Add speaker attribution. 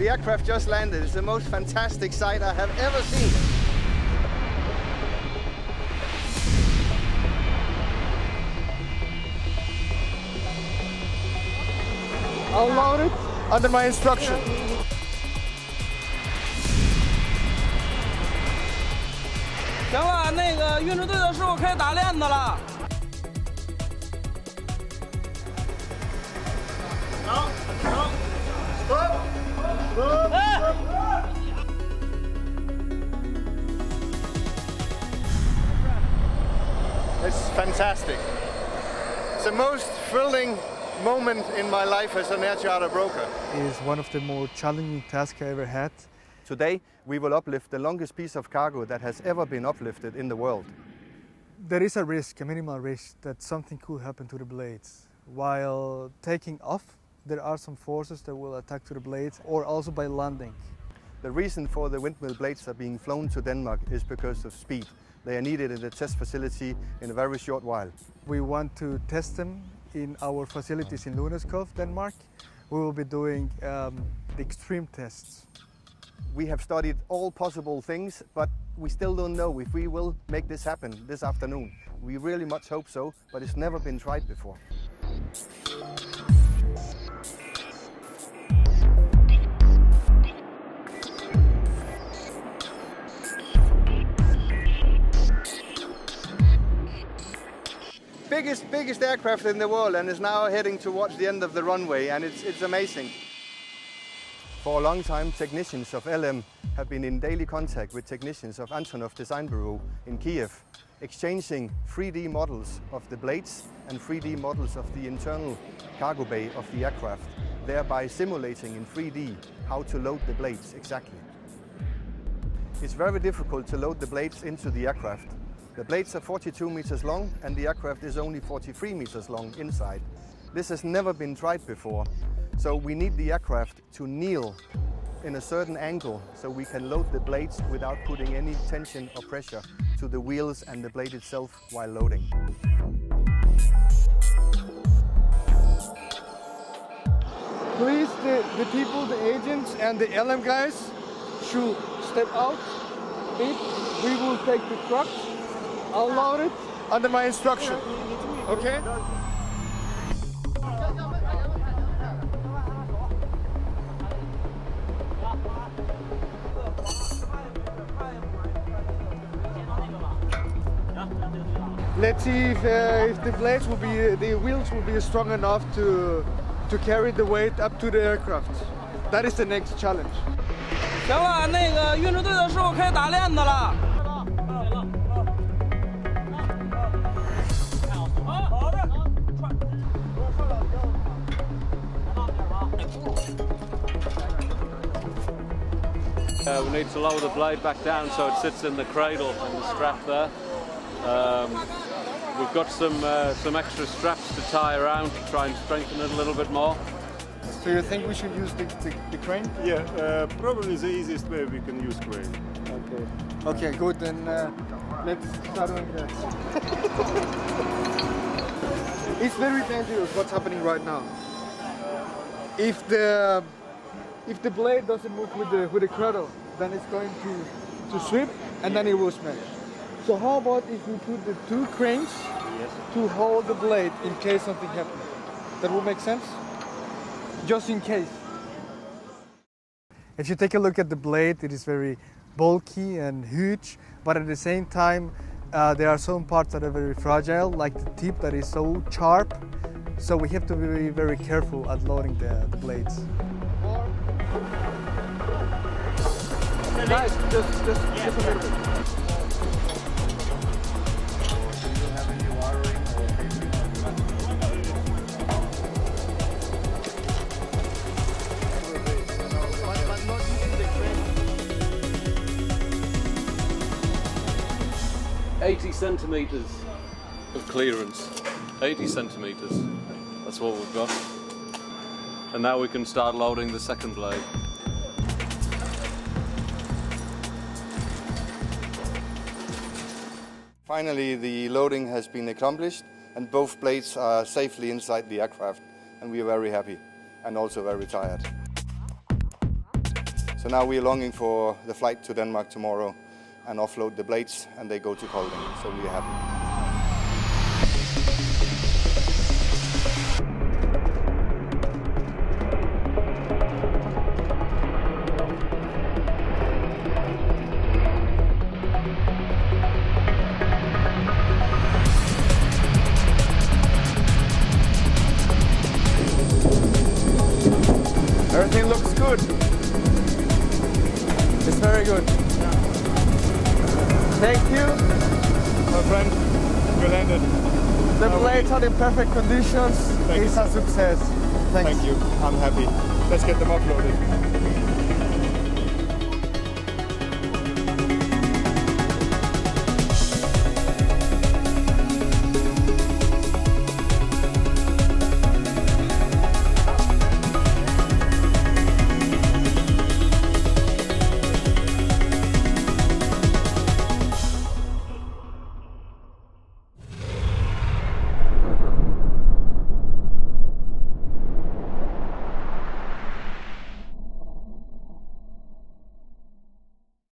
Speaker 1: The aircraft just landed. It's the most fantastic sight I have ever seen.
Speaker 2: I'll load it under my instruction.
Speaker 3: 行
Speaker 1: It's fantastic. It's the most thrilling moment in my life as an air charter broker.
Speaker 2: It is one of the more challenging tasks I ever had.
Speaker 1: Today, we will uplift the longest piece of cargo that has ever been uplifted in the world.
Speaker 2: There is a risk, a minimal risk, that something could happen to the blades. While taking off, there are some forces that will attack to the blades or also by landing.
Speaker 1: The reason for the windmill blades are being flown to Denmark is because of speed. They are needed in the test facility in a very short while.
Speaker 2: We want to test them in our facilities in Lunderskov, Denmark. We will be doing um, the extreme tests.
Speaker 1: We have studied all possible things, but we still don't know if we will make this happen this afternoon. We really much hope so, but it's never been tried before. Biggest, biggest aircraft in the world and is now heading towards the end of the runway and it's, it's amazing. For a long time, technicians of LM have been in daily contact with technicians of Antonov Design Bureau in Kiev, exchanging 3D models of the blades and 3D models of the internal cargo bay of the aircraft, thereby simulating in 3D how to load the blades exactly. It's very difficult to load the blades into the aircraft. The blades are 42 meters long and the aircraft is only 43 meters long inside. This has never been tried before. So we need the aircraft to kneel in a certain angle so we can load the blades without putting any tension or pressure to the wheels and the blade itself while loading.
Speaker 2: Please, the, the people, the agents, and the LM guys should step out. If we will take the truck, I'll load it under my instruction. Okay? Let's see if, uh, if the blades will be, the wheels will be strong enough to, to carry the weight up to the aircraft. That is the next challenge.
Speaker 3: 行了，那个运输队的师傅可以打链子了。
Speaker 4: Uh, we need to lower the blade back down so it sits in the cradle and the strap there. Um, we've got some uh, some extra straps to tie around to try and strengthen it a little bit more.
Speaker 2: So you think we should use the, the, the crane?
Speaker 5: Yeah, uh, probably the easiest way we can use crane.
Speaker 2: Okay. Okay, good. Then uh, let's start doing that. it's very dangerous what's happening right now. If the if the blade doesn't move with the with the cradle, then it's going to to slip and then it will smash. So how about if we put the two cranes to hold the blade in case something happens? That will make sense? Just in case. If you take a look at the blade, it is very bulky and huge, but at the same time, uh, there are some parts that are very fragile, like the tip that is so sharp. So we have to be very careful at loading the, the blades. Just a little bit.
Speaker 4: Eighty centimeters of clearance. Eighty centimeters. That's what we've got. And now we can start loading the second blade.
Speaker 1: Finally, the loading has been accomplished and both blades are safely inside the aircraft and we are very happy and also very tired. So now we're longing for the flight to Denmark tomorrow and offload the blades and they go to Kolding. So we're happy.
Speaker 2: Everything looks good. It's very good. Thank you.
Speaker 5: My friend, we landed.
Speaker 2: The blades are in perfect conditions.
Speaker 5: Thank
Speaker 2: it's a success. Thanks.
Speaker 5: Thank you. I'm happy. Let's get them offloaded.